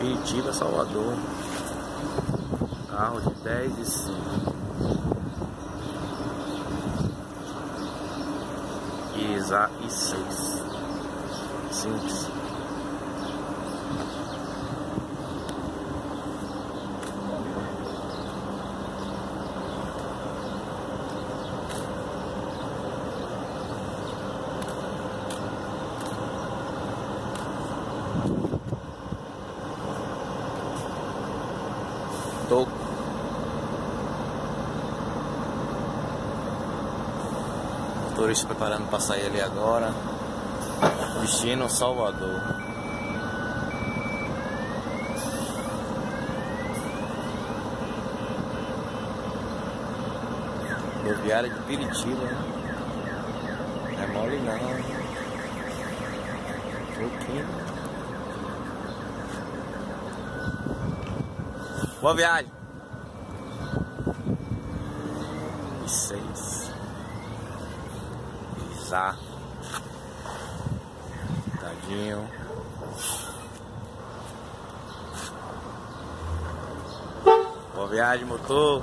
Piritiba, Salvador. Carro de 10 e 5. Isa e 6. Simples. Toco. Motorista preparando para sair ali agora. Destino Salvador. Rodoviária de Piritiba. né? Não é mole não. Pouquinho. Boa viagem. Seis. Pisar. Tadinho. Boa viagem, motor.